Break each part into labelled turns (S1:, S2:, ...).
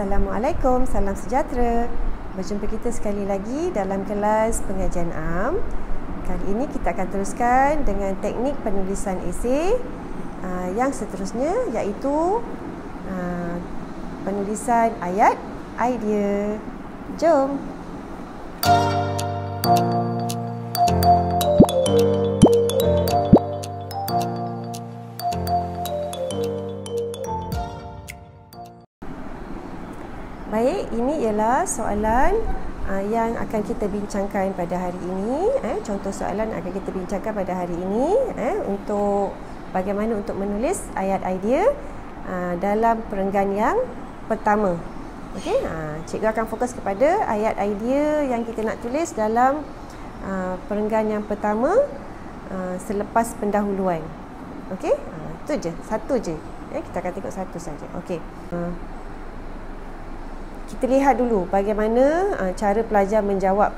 S1: Assalamualaikum, salam sejahtera. Berjumpa kita sekali lagi dalam kelas pengajian am. Kali ini kita akan teruskan dengan teknik penulisan esei uh, yang seterusnya iaitu uh, penulisan ayat idea. Jom. Baik, ialah soalan uh, yang akan kita bincangkan pada hari ini. Eh, contoh soalan akan kita bincangkan pada hari ini eh, untuk bagaimana untuk menulis ayat idea uh, dalam perenggan yang pertama. Okey, uh, cikgu akan fokus kepada ayat idea yang kita nak tulis dalam uh, perenggan yang pertama uh, selepas pendahuluan. Okey, uh, itu je, satu je. Eh, kita akan tengok satu saja. Okey. Uh, kita lihat dulu bagaimana uh, cara pelajar menjawab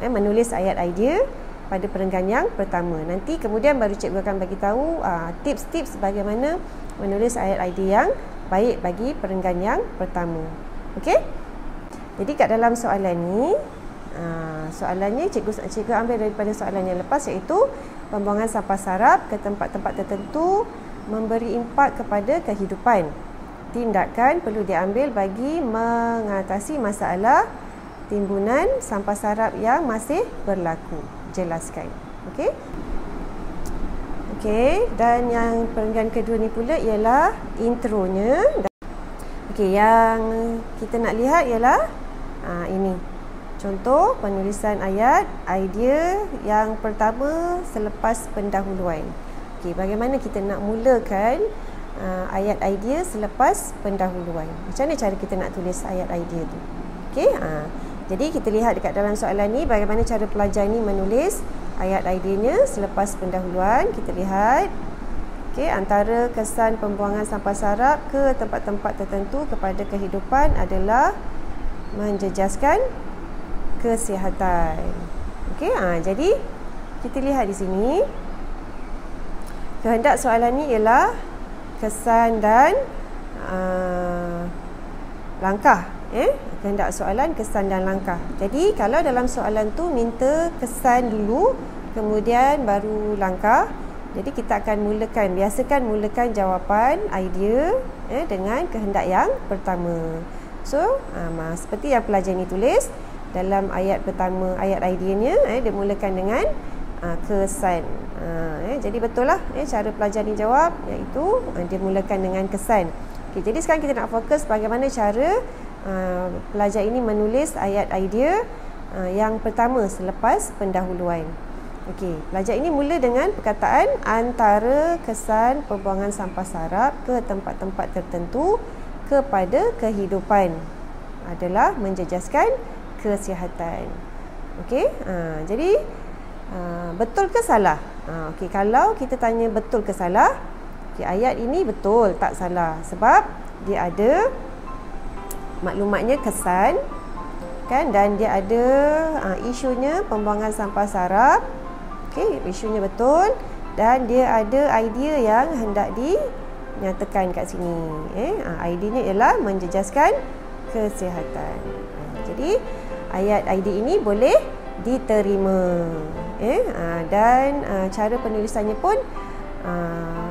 S1: eh, menulis ayat idea pada perenggan yang pertama. Nanti kemudian baru cikgu akan bagi tahu uh, tips-tips bagaimana menulis ayat idea yang baik bagi perenggan yang pertama. Okey? Jadi kat dalam soalan ni uh, soalannya cikgu cikgu ambil daripada soalan yang lepas iaitu pembuangan sampah sarap ke tempat-tempat tertentu memberi impak kepada kehidupan tindakan perlu diambil bagi mengatasi masalah timbunan sampah sarap yang masih berlaku. Jelaskan. Okey. Okey, dan yang perenggan kedua ni pula ialah intronya. Okey, yang kita nak lihat ialah aa, ini. Contoh penulisan ayat idea yang pertama selepas pendahuluan. Okey, bagaimana kita nak mulakan uh, ayat idea selepas pendahuluan. Macam mana cara kita nak tulis ayat idea tu? Okey, uh, jadi kita lihat dekat dalam soalan ni bagaimana cara pelajar ni menulis ayat idenya selepas pendahuluan. Kita lihat Okey, antara kesan pembuangan sampah sarap ke tempat-tempat tertentu kepada kehidupan adalah menjejaskan kesihatan. Okey, ha, jadi kita lihat di sini kehendak soalan ni ialah kesan dan uh, langkah eh kehendak soalan kesan dan langkah. Jadi kalau dalam soalan tu minta kesan dulu kemudian baru langkah jadi kita akan mulakan biasakan mulakan jawapan idea eh dengan kehendak yang pertama. So uh, seperti yang pelajar ni tulis dalam ayat pertama ayat ideanya eh dia mulakan dengan uh, kesan. Uh, eh, jadi betul lah eh, cara pelajar ni jawab iaitu uh, dia mulakan dengan kesan. Okay, jadi sekarang kita nak fokus bagaimana cara uh, pelajar ini menulis ayat idea uh, yang pertama selepas pendahuluan. Okey, pelajar ini mula dengan perkataan antara kesan pembuangan sampah sarap ke tempat-tempat tertentu kepada kehidupan adalah menjejaskan kesihatan. Okey, uh, jadi Ha, betul ke salah? Ha, okay, kalau kita tanya betul ke salah, okay, ayat ini betul tak salah sebab dia ada maklumatnya kesan kan dan dia ada uh, isunya pembuangan sampah sarap. Okey, isunya betul dan dia ada idea yang hendak dinyatakan kat sini. Eh, uh, idenya ialah menjejaskan kesihatan. Uh, jadi ayat idea ini boleh diterima eh uh, dan uh, cara penulisannya pun uh,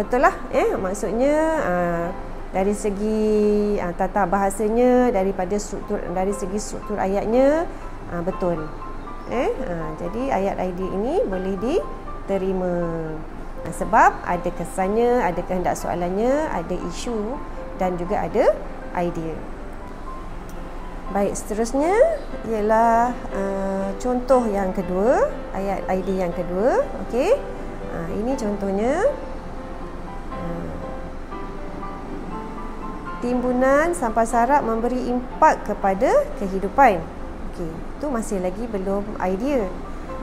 S1: betul lah eh maksudnya uh, dari segi uh, tata bahasanya daripada struktur dari segi struktur ayatnya uh, betul. Eh uh, jadi ayat ID ini boleh diterima. Uh, sebab ada kesannya ada kehendak soalannya ada isu dan juga ada idea Baik, seterusnya ialah uh, contoh yang kedua, ayat ID yang kedua. Okey. Uh, ini contohnya. Uh, timbunan sampah sarap memberi impak kepada kehidupan. Okey, itu masih lagi belum idea.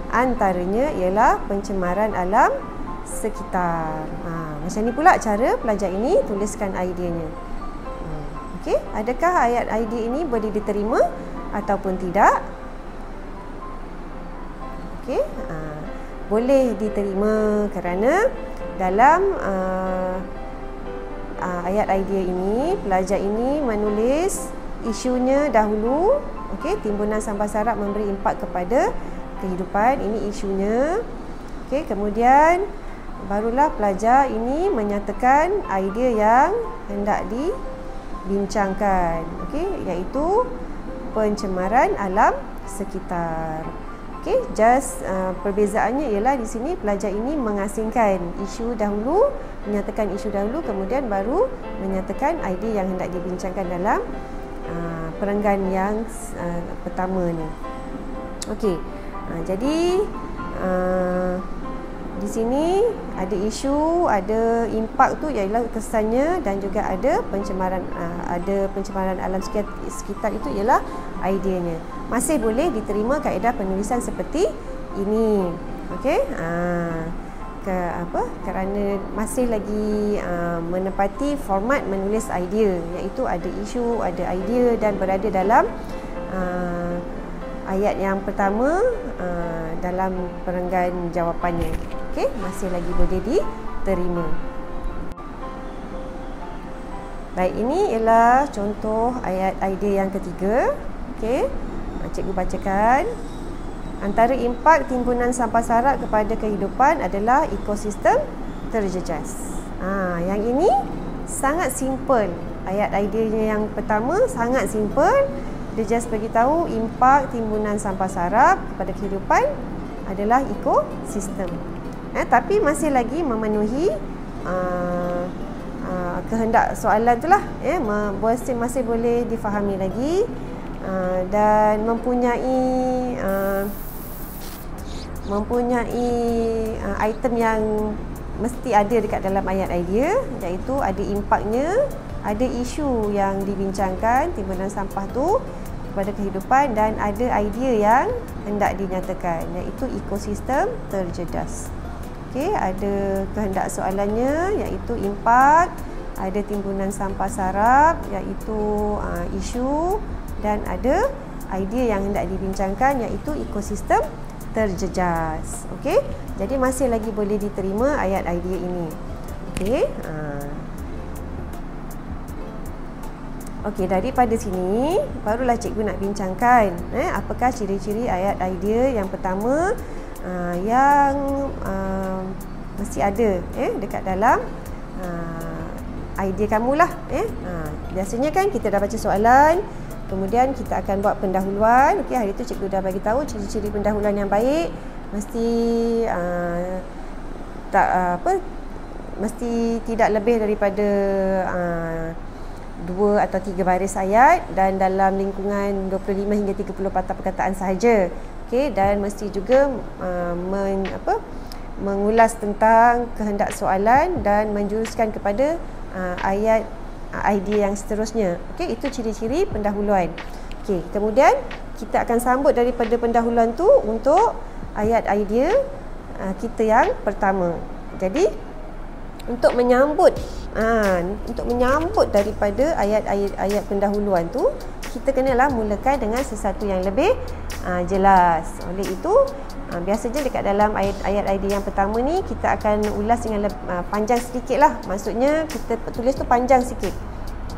S1: Antaranya ialah pencemaran alam sekitar. Ha, macam ni pula cara pelajar ini tuliskan ideanya. Okey, adakah ayat ID ini boleh diterima ataupun tidak? Okey, uh, boleh diterima kerana dalam uh, uh, ayat idea ini, pelajar ini menulis isunya dahulu. Okey, timbunan sampah sarap memberi impak kepada kehidupan. Ini isunya. Okey, kemudian barulah pelajar ini menyatakan idea yang hendak dibincangkan. Okey, iaitu pencemaran alam sekitar. Okey, just uh, perbezaannya ialah di sini pelajar ini mengasingkan isu dahulu, menyatakan isu dahulu kemudian baru menyatakan idea yang hendak dibincangkan dalam uh, perenggan yang uh, pertama ni. Okey. Uh, jadi uh, di sini ada isu, ada impak tu ialah kesannya dan juga ada pencemaran uh, ada pencemaran alam sekitar, itu ialah ideanya. Masih boleh diterima kaedah penulisan seperti ini. Okey? Uh, ke apa? Kerana masih lagi uh, menepati format menulis idea iaitu ada isu, ada idea dan berada dalam ayat yang pertama dalam perenggan jawapannya. Okey, masih lagi boleh diterima. Baik, ini ialah contoh ayat idea yang ketiga. Okey. Cikgu bacakan. Antara impak timbunan sampah sarap kepada kehidupan adalah ekosistem terjejas. Ha, yang ini sangat simple. Ayat ideanya yang pertama sangat simple. Dia just beritahu impak timbunan sampah sarap kepada kehidupan adalah ekosistem eh, tapi masih lagi memenuhi uh, uh, kehendak soalan itulah eh, masih masih boleh difahami lagi uh, dan mempunyai uh, mempunyai uh, item yang mesti ada dekat dalam ayat idea iaitu ada impaknya ada isu yang dibincangkan timbunan sampah tu kepada kehidupan dan ada idea yang hendak dinyatakan iaitu ekosistem terjejas. Okey, ada kehendak soalannya iaitu impak, ada timbunan sampah sarap iaitu uh, isu dan ada idea yang hendak dibincangkan iaitu ekosistem terjejas. Okey, jadi masih lagi boleh diterima ayat idea ini. Okey, uh. Okey, daripada sini barulah cikgu nak bincangkan eh apakah ciri-ciri ayat idea yang pertama uh, yang uh, mesti ada eh dekat dalam uh, idea kamu lah eh. Uh, biasanya kan kita dah baca soalan kemudian kita akan buat pendahuluan. Okey hari tu cikgu dah bagi tahu ciri-ciri pendahuluan yang baik. Mesti uh, tak uh, apa mesti tidak lebih daripada uh, dua atau tiga baris ayat dan dalam lingkungan 25 hingga 30 patah perkataan sahaja okey dan mesti juga uh, men, apa mengulas tentang kehendak soalan dan menjuruskan kepada uh, ayat uh, idea yang seterusnya. Okey itu ciri-ciri pendahuluan. Okey kemudian kita akan sambut daripada pendahuluan tu untuk ayat idea uh, kita yang pertama. Jadi untuk menyambut Ha, untuk menyambut daripada ayat-ayat ayat pendahuluan tu kita kenalah mulakan dengan sesuatu yang lebih uh, jelas. Oleh itu uh, biasanya dekat dalam ayat-ayat idea yang pertama ni kita akan ulas dengan uh, panjang sedikit lah. Maksudnya kita tulis tu panjang sikit.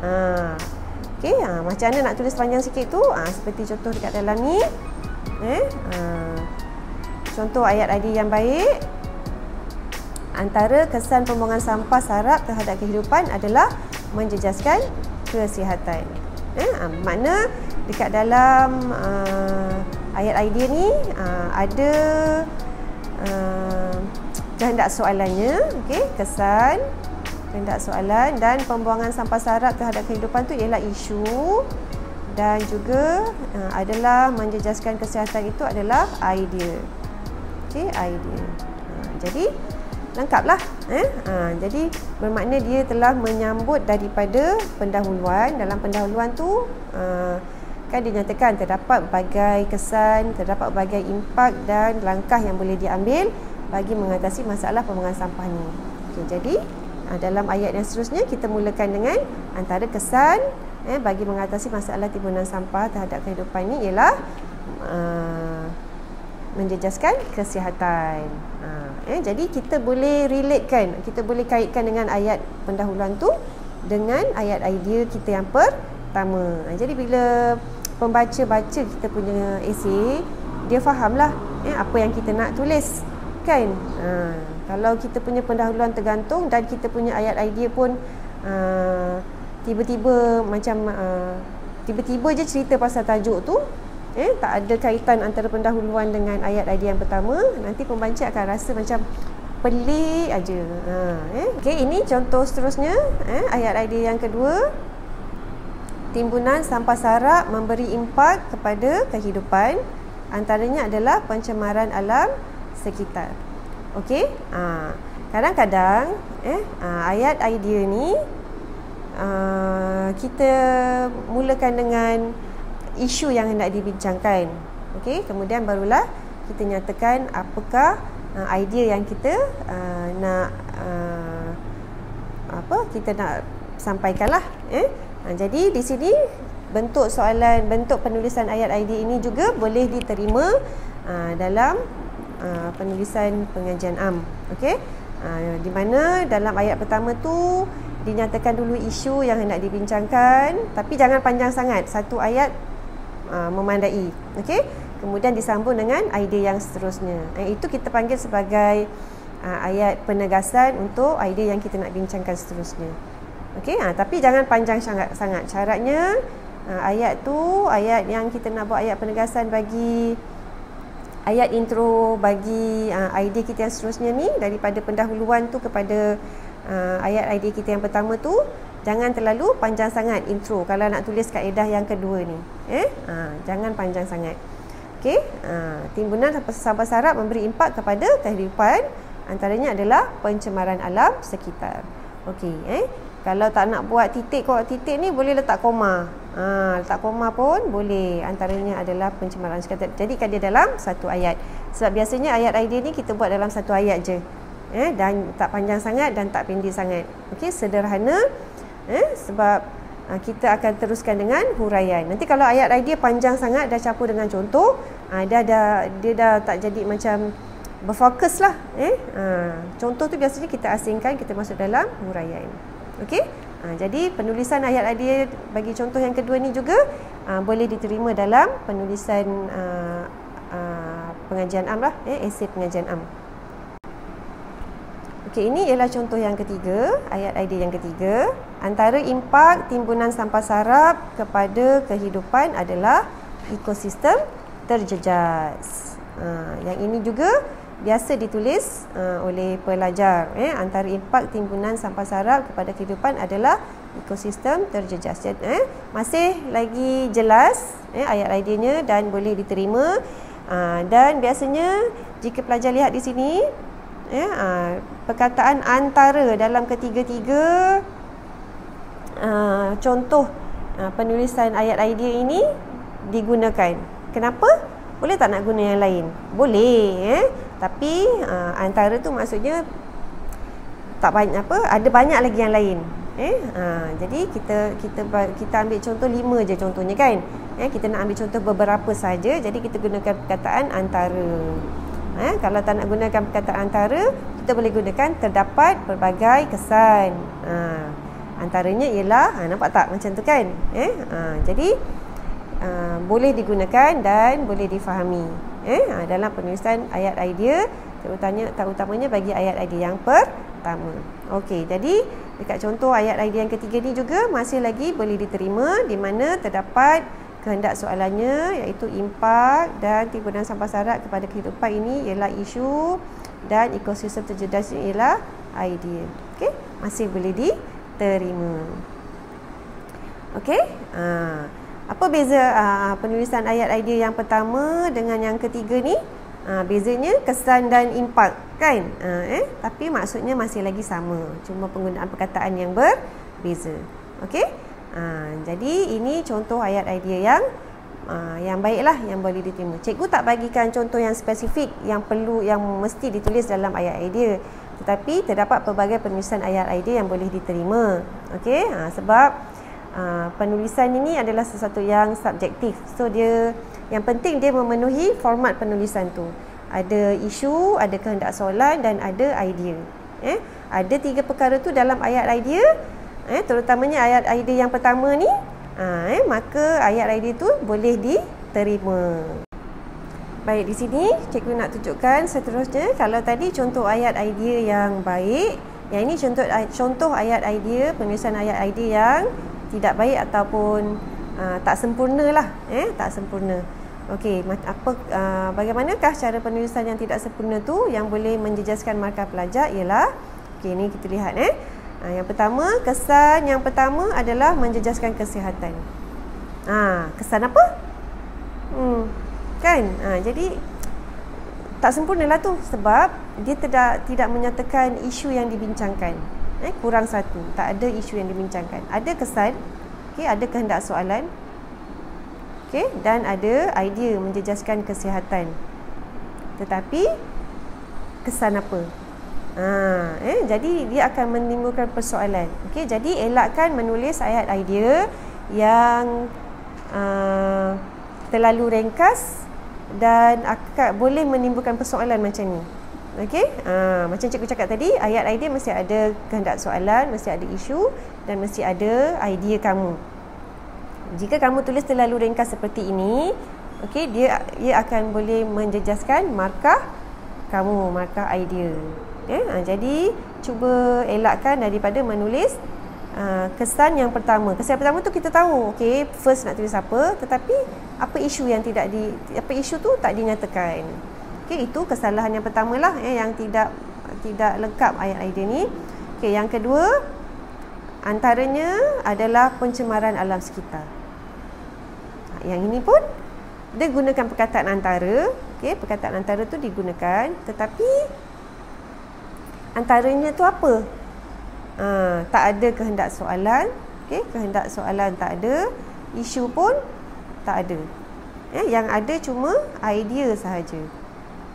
S1: Uh, okay, uh, macam mana nak tulis panjang sikit tu? Uh, seperti contoh dekat dalam ni. Eh, uh, contoh ayat idea yang baik antara kesan pembuangan sampah sarap terhadap kehidupan adalah menjejaskan kesihatan. Eh, makna dekat dalam uh, ayat idea ni uh, ada uh, kehendak soalannya, okey, kesan kehendak soalan dan pembuangan sampah sarap terhadap kehidupan tu ialah isu dan juga uh, adalah menjejaskan kesihatan itu adalah idea. Okey, idea. Uh, jadi lengkaplah eh? Ha, jadi bermakna dia telah menyambut daripada pendahuluan. Dalam pendahuluan tu uh, kan dinyatakan terdapat berbagai kesan terdapat berbagai impak dan langkah yang boleh diambil bagi mengatasi masalah pembuangan sampah ni. Okay, jadi uh, dalam ayat yang seterusnya kita mulakan dengan antara kesan eh bagi mengatasi masalah timbunan sampah terhadap kehidupan ni ialah uh, menjejaskan kesihatan. Ha, eh, jadi kita boleh relatekan, kita boleh kaitkan dengan ayat pendahuluan tu dengan ayat idea kita yang pertama. Ha, jadi bila pembaca baca kita punya esei, dia fahamlah eh, apa yang kita nak tulis. Kan? Ha, kalau kita punya pendahuluan tergantung dan kita punya ayat idea pun uh, tiba-tiba macam uh, tiba-tiba je cerita pasal tajuk tu eh tak ada kaitan antara pendahuluan dengan ayat idea yang pertama. Nanti pembaca akan rasa macam pelik aja. Ha eh. Okey ini contoh seterusnya. Eh ayat idea yang kedua. Timbunan sampah sarap memberi impak kepada kehidupan antaranya adalah pencemaran alam sekitar. Okey. Ha, kadang-kadang eh ha, ayat idea ni uh, kita mulakan dengan isu yang hendak dibincangkan. Okey, kemudian barulah kita nyatakan apakah uh, idea yang kita uh, nak uh, apa kita nak sampaikanlah eh. Ha, jadi di sini bentuk soalan bentuk penulisan ayat idea ini juga boleh diterima uh, dalam uh, penulisan pengajian am okey uh, di mana dalam ayat pertama tu dinyatakan dulu isu yang hendak dibincangkan tapi jangan panjang sangat satu ayat uh, memandai. Okey? Kemudian disambung dengan idea yang seterusnya. Eh, itu kita panggil sebagai uh, ayat penegasan untuk idea yang kita nak bincangkan seterusnya. Okey? Uh, tapi jangan panjang sangat sangat. Syaratnya uh, ayat tu ayat yang kita nak buat ayat penegasan bagi ayat intro bagi uh, idea kita yang seterusnya ni daripada pendahuluan tu kepada uh, ayat idea kita yang pertama tu jangan terlalu panjang sangat intro. Kalau nak tulis kaedah yang kedua ni eh? Uh, jangan panjang sangat. Okey? Uh, timbunan sampah sarap memberi impak kepada kehidupan antaranya adalah pencemaran alam sekitar. Okey eh? Kalau tak nak buat titik kok titik ni boleh letak koma. Ha, letak koma pun boleh. Antaranya adalah pencemaran sekitar. Jadikan dia dalam satu ayat. Sebab biasanya ayat idea ni kita buat dalam satu ayat je eh, Dan tak panjang sangat dan tak pendek sangat. Okey, sederhana eh, Sebab ha, kita akan teruskan dengan huraian Nanti kalau ayat idea panjang sangat dah campur dengan contoh ha, dia, dah, dia dah tak jadi macam berfokus lah eh? ha, Contoh tu biasanya kita asingkan Kita masuk dalam huraian Okey Ha, jadi penulisan ayat idea bagi contoh yang kedua ni juga ha, boleh diterima dalam penulisan uh, uh, pengajian am lah, eh, esei pengajian am. Okey, ini ialah contoh yang ketiga, ayat idea yang ketiga. Antara impak timbunan sampah sarap kepada kehidupan adalah ekosistem terjejas. Ha, yang ini juga biasa ditulis uh, oleh pelajar eh antara impak timbunan sampah sarap kepada kehidupan adalah ekosistem terjejas eh masih lagi jelas eh ayat idenya dan boleh diterima uh, dan biasanya jika pelajar lihat di sini eh uh, perkataan antara dalam ketiga-tiga uh, contoh uh, penulisan ayat idea ini digunakan kenapa boleh tak nak guna yang lain boleh eh tapi uh, antara tu maksudnya tak banyak apa, ada banyak lagi yang lain. Eh, uh, jadi kita kita kita ambil contoh lima je contohnya kan. Eh, kita nak ambil contoh beberapa saja, jadi kita gunakan perkataan antara. Eh, kalau tak nak gunakan perkataan antara, kita boleh gunakan terdapat pelbagai kesan. Uh, antaranya ialah, uh, nampak tak macam tu kan? Eh, uh, jadi uh, boleh digunakan dan boleh difahami eh ha, dalam penulisan ayat idea terutamanya terutamanya bagi ayat idea yang pertama. Okey, jadi dekat contoh ayat idea yang ketiga ni juga masih lagi boleh diterima di mana terdapat kehendak soalannya iaitu impak dan timbunan sampah sarat kepada kehidupan ini ialah isu dan ekosistem terjejas ialah idea. Okey, masih boleh diterima. Okey? Ha. Apa beza uh, penulisan ayat idea yang pertama dengan yang ketiga ni? Uh, bezanya kesan dan impak kan? Uh, eh? Tapi maksudnya masih lagi sama. Cuma penggunaan perkataan yang berbeza. Okey? Uh, jadi ini contoh ayat idea yang uh, yang baiklah yang boleh diterima. Cikgu tak bagikan contoh yang spesifik yang perlu yang mesti ditulis dalam ayat idea. Tetapi terdapat pelbagai penulisan ayat idea yang boleh diterima. Okey? Uh, sebab Uh, penulisan ini adalah sesuatu yang subjektif. So dia yang penting dia memenuhi format penulisan tu. Ada isu, ada kehendak soalan dan ada idea. Eh, ada tiga perkara tu dalam ayat idea. Eh terutamanya ayat idea yang pertama ni ha, eh maka ayat idea tu boleh diterima. Baik di sini cikgu nak tunjukkan seterusnya kalau tadi contoh ayat idea yang baik yang ini contoh contoh ayat idea penulisan ayat idea yang tidak baik ataupun uh, tak sempurna lah eh tak sempurna. Okey, apa uh, bagaimanakah cara penulisan yang tidak sempurna tu? Yang boleh menjejaskan markah pelajar ialah okey ini kita lihat eh. Uh, yang pertama, kesan yang pertama adalah menjejaskan kesihatan. Uh, kesan apa? Hmm. Kan? Uh, jadi tak sempurnalah tu sebab dia tidak tidak menyatakan isu yang dibincangkan. Eh, kurang satu. Tak ada isu yang dibincangkan. Ada kesan, okey, ada kehendak soalan, Okey, dan ada idea menjejaskan kesihatan. Tetapi kesan apa? Ha, eh jadi dia akan menimbulkan persoalan. Okey, jadi elakkan menulis ayat idea yang uh, terlalu ringkas dan akan boleh menimbulkan persoalan macam ni. Okey, ha, macam cikgu cakap tadi, ayat idea mesti ada kehendak soalan, mesti ada isu dan mesti ada idea kamu jika kamu tulis terlalu ringkas seperti ini okey dia ia akan boleh menjejaskan markah kamu markah idea ya ha, jadi cuba elakkan daripada menulis uh, kesan yang pertama. Kesan yang pertama tu kita tahu okey first nak tulis apa tetapi apa isu yang tidak di apa isu tu tak dinyatakan. Okey itu kesalahan yang pertamalah ya yang tidak tidak lengkap ayat idea ni. Okey yang kedua antaranya adalah pencemaran alam sekitar. Yang ini pun dia gunakan perkataan antara okey perkataan antara tu digunakan tetapi antaranya tu apa? Ha, tak ada kehendak soalan. Okey kehendak soalan tak ada. Isu pun tak ada. Eh, yang ada cuma idea sahaja.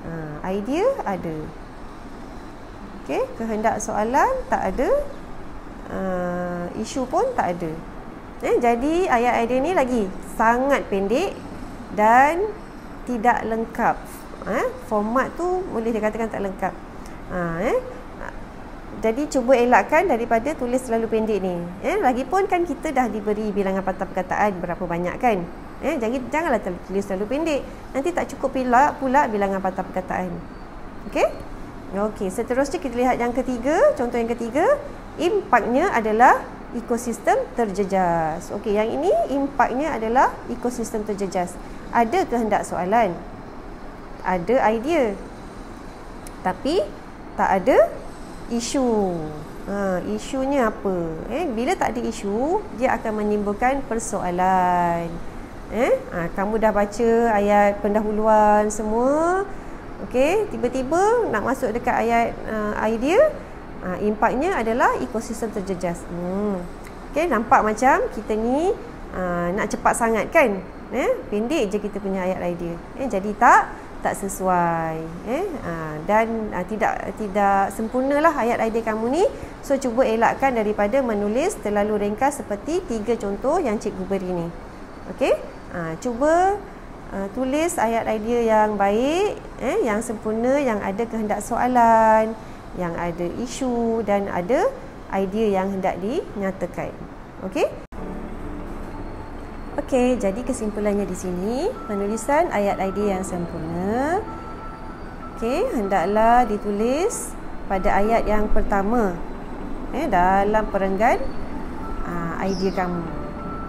S1: Ha, idea ada. Okey kehendak soalan tak ada. Uh, isu pun tak ada. Eh, jadi ayat idea ni lagi sangat pendek dan tidak lengkap. Eh, format tu boleh dikatakan tak lengkap. Ha, eh. Jadi cuba elakkan daripada tulis terlalu pendek ni. Eh, lagipun kan kita dah diberi bilangan patah perkataan berapa banyak kan. Eh, jadi janganlah tulis terlalu pendek. Nanti tak cukup pula pula bilangan patah perkataan. Okey? Okey, seterusnya kita lihat yang ketiga, contoh yang ketiga, impaknya adalah ekosistem terjejas. Okey, yang ini impaknya adalah ekosistem terjejas. Ada kehendak soalan. Ada idea. Tapi tak ada isu. Ha, isunya apa? Eh, bila tak ada isu, dia akan menimbulkan persoalan. Eh, ha, kamu dah baca ayat pendahuluan semua. Okey, tiba-tiba nak masuk dekat ayat uh, idea, Ha, impaknya adalah ekosistem terjejas. Hmm. Okay, nampak macam kita ni uh, nak cepat sangat kan? Eh, pendek je kita punya ayat idea. Eh, jadi tak tak sesuai. Eh, uh, dan uh, tidak tidak sempurnalah ayat idea kamu ni. So cuba elakkan daripada menulis terlalu ringkas seperti tiga contoh yang cikgu beri ni. Okey? Uh, cuba uh, tulis ayat idea yang baik, eh, yang sempurna, yang ada kehendak soalan yang ada isu dan ada idea yang hendak dinyatakan. Okey? Okey, jadi kesimpulannya di sini, penulisan ayat idea yang sempurna okey, hendaklah ditulis pada ayat yang pertama eh dalam perenggan uh, idea kamu.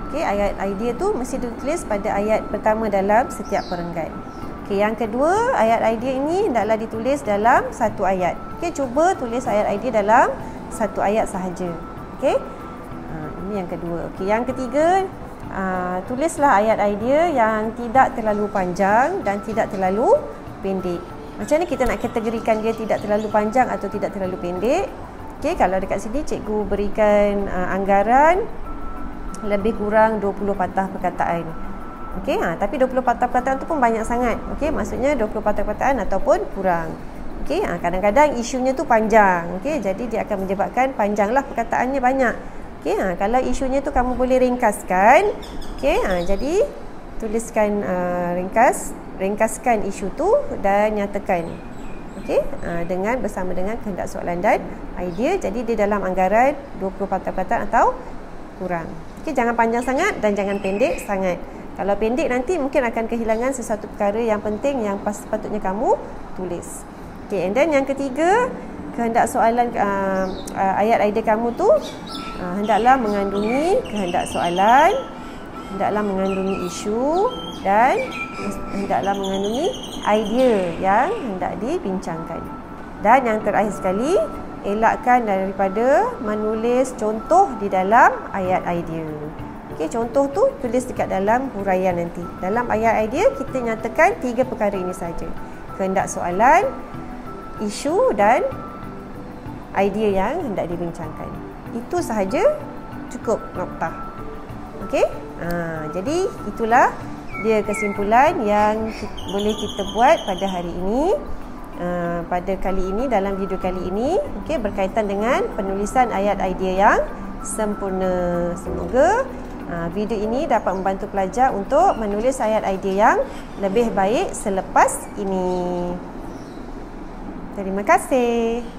S1: Okey, ayat idea tu mesti ditulis pada ayat pertama dalam setiap perenggan. Okey, yang kedua, ayat idea ini hendaklah ditulis dalam satu ayat. Okey, cuba tulis ayat idea dalam satu ayat sahaja. Okey. Ha, ini yang kedua. Okey, yang ketiga, uh, tulislah ayat idea yang tidak terlalu panjang dan tidak terlalu pendek. Macam ni kita nak kategorikan dia tidak terlalu panjang atau tidak terlalu pendek? Okey, kalau dekat sini cikgu berikan uh, anggaran lebih kurang 20 patah perkataan. Okey, ha, tapi 20 patah perkataan tu pun banyak sangat. Okey, maksudnya 20 patah perkataan ataupun kurang. Okey, ha, kadang-kadang isunya tu panjang. Okey, jadi dia akan menyebabkan panjanglah perkataannya banyak. Okey, ha, kalau isunya tu kamu boleh ringkaskan. Okey, ha, jadi tuliskan uh, ringkas, ringkaskan isu tu dan nyatakan. Okey, uh, dengan bersama dengan kehendak soalan dan idea. Jadi dia dalam anggaran 20 patah-patah atau kurang. Okey, jangan panjang sangat dan jangan pendek sangat. Kalau pendek nanti mungkin akan kehilangan sesuatu perkara yang penting yang pas sepatutnya kamu tulis. Okey, and then yang ketiga, kehendak soalan uh, ayat idea kamu tu uh, hendaklah mengandungi kehendak soalan, hendaklah mengandungi isu dan hendaklah mengandungi idea yang hendak dibincangkan. Dan yang terakhir sekali, elakkan daripada menulis contoh di dalam ayat idea. Okey, contoh tu tulis dekat dalam huraian nanti. Dalam ayat idea kita nyatakan tiga perkara ini saja. Kehendak soalan, isu dan idea yang hendak dibincangkan. Itu sahaja cukup noktah. Okey? Ha, jadi itulah dia kesimpulan yang boleh kita buat pada hari ini. Uh, pada kali ini dalam video kali ini okey berkaitan dengan penulisan ayat idea yang sempurna. Semoga uh, video ini dapat membantu pelajar untuk menulis ayat idea yang lebih baik selepas ini. Terima kasih.